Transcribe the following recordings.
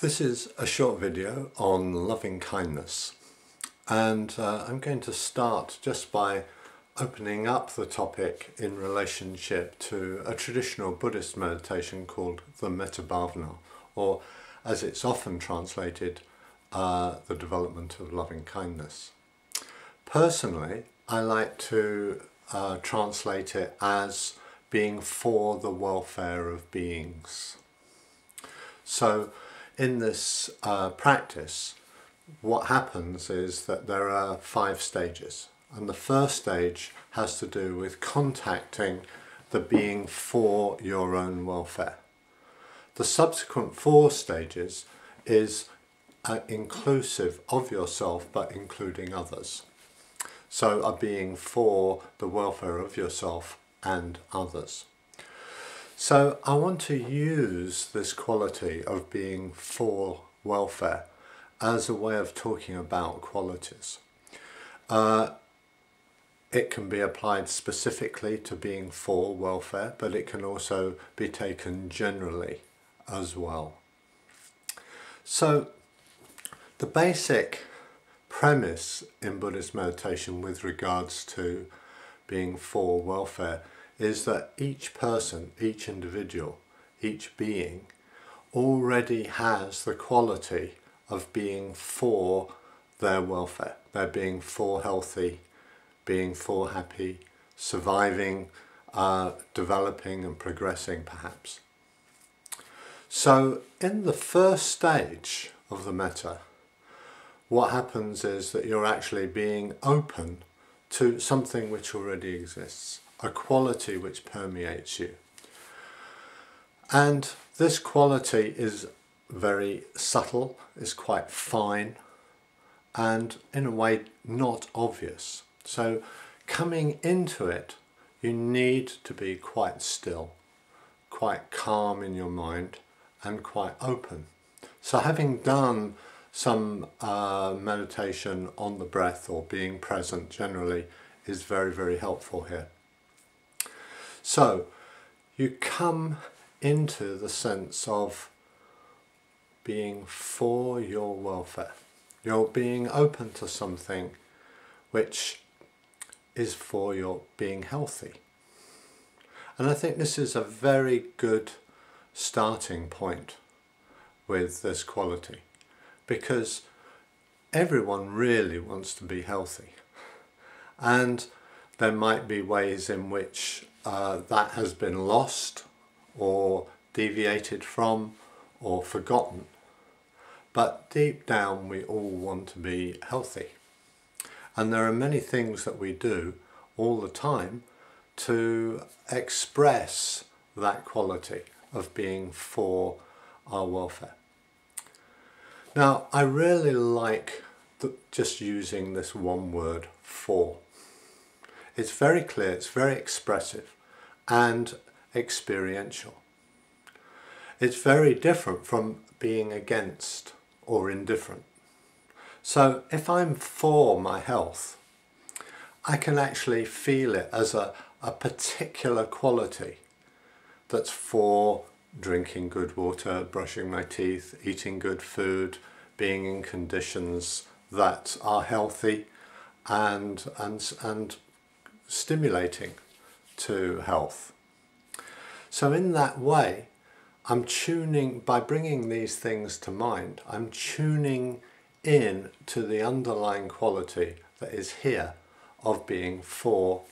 This is a short video on loving kindness and uh, I'm going to start just by opening up the topic in relationship to a traditional Buddhist meditation called the Metta Bhavana or as it's often translated uh, the development of loving kindness. Personally I like to uh, translate it as being for the welfare of beings. So in this uh, practice, what happens is that there are five stages. And the first stage has to do with contacting the being for your own welfare. The subsequent four stages is uh, inclusive of yourself but including others. So a being for the welfare of yourself and others. So I want to use this quality of being for welfare as a way of talking about qualities. Uh, it can be applied specifically to being for welfare, but it can also be taken generally as well. So the basic premise in Buddhist meditation with regards to being for welfare is that each person, each individual, each being already has the quality of being for their welfare. They're being for healthy, being for happy, surviving, uh, developing and progressing perhaps. So in the first stage of the metta, what happens is that you're actually being open to something which already exists a quality which permeates you. And this quality is very subtle, is quite fine, and in a way not obvious. So coming into it, you need to be quite still, quite calm in your mind, and quite open. So having done some uh, meditation on the breath or being present generally is very, very helpful here. So you come into the sense of being for your welfare. You're being open to something which is for your being healthy. And I think this is a very good starting point with this quality because everyone really wants to be healthy. And there might be ways in which uh, that has been lost or deviated from or forgotten. But deep down we all want to be healthy. And there are many things that we do all the time to express that quality of being for our welfare. Now, I really like the, just using this one word, for. It's very clear, it's very expressive and experiential. It's very different from being against or indifferent. So if I'm for my health, I can actually feel it as a, a particular quality that's for drinking good water, brushing my teeth, eating good food, being in conditions that are healthy and, and, and stimulating to health. So in that way, I'm tuning, by bringing these things to mind, I'm tuning in to the underlying quality that is here of being for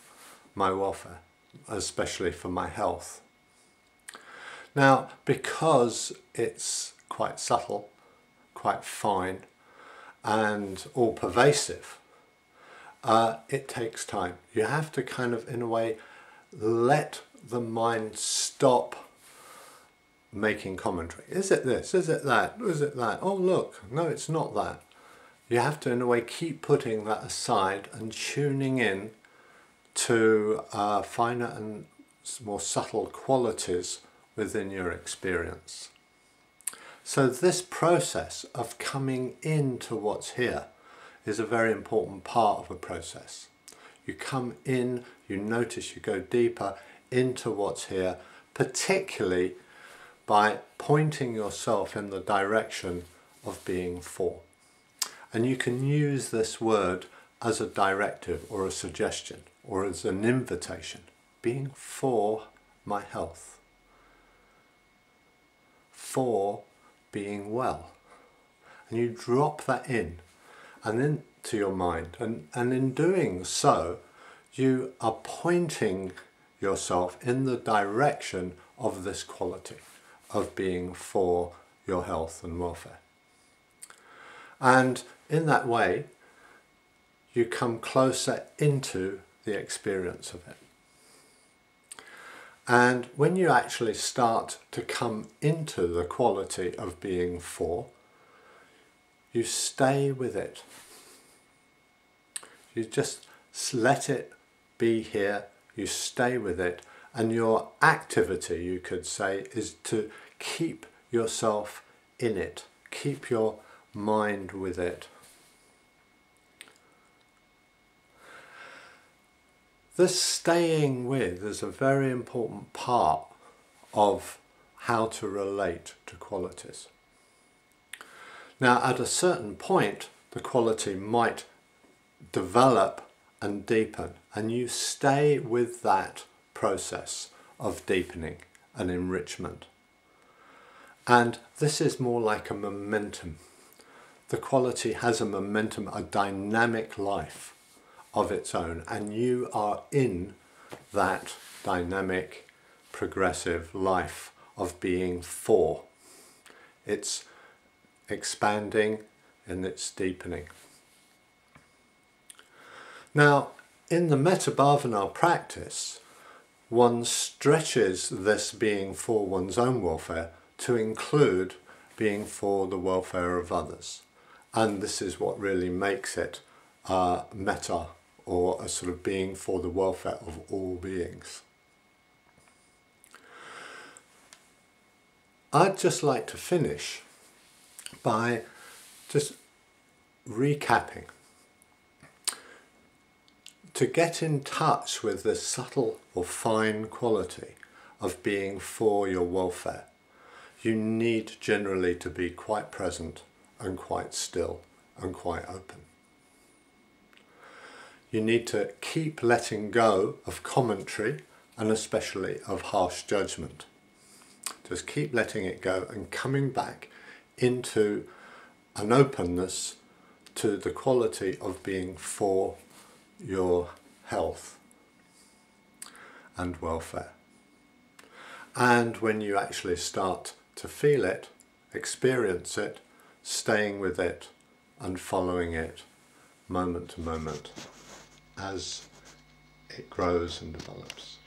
my welfare, especially for my health. Now, because it's quite subtle, quite fine, and all pervasive, uh, it takes time. You have to kind of, in a way, let the mind stop making commentary. Is it this? Is it that? Is it that? Oh, look, no, it's not that. You have to, in a way, keep putting that aside and tuning in to uh, finer and more subtle qualities within your experience. So this process of coming into what's here is a very important part of a process. You come in, you notice, you go deeper into what's here, particularly by pointing yourself in the direction of being for. And you can use this word as a directive or a suggestion or as an invitation, being for my health, for being well. And you drop that in and into your mind. And, and in doing so, you are pointing yourself in the direction of this quality of being for your health and welfare. And in that way, you come closer into the experience of it. And when you actually start to come into the quality of being for, you stay with it. You just let it be here, you stay with it, and your activity, you could say, is to keep yourself in it, keep your mind with it. This staying with is a very important part of how to relate to qualities. Now, at a certain point, the quality might develop and deepen, and you stay with that process of deepening and enrichment. And this is more like a momentum. The quality has a momentum, a dynamic life of its own, and you are in that dynamic, progressive life of being for. It's expanding and it's deepening. Now, in the Metta Bhavana practice, one stretches this being for one's own welfare to include being for the welfare of others. And this is what really makes it uh, metta or a sort of being for the welfare of all beings. I'd just like to finish by just recapping. To get in touch with the subtle or fine quality of being for your welfare, you need generally to be quite present and quite still and quite open. You need to keep letting go of commentary and especially of harsh judgment. Just keep letting it go and coming back into an openness to the quality of being for your health and welfare. And when you actually start to feel it, experience it, staying with it and following it moment to moment as it grows and develops.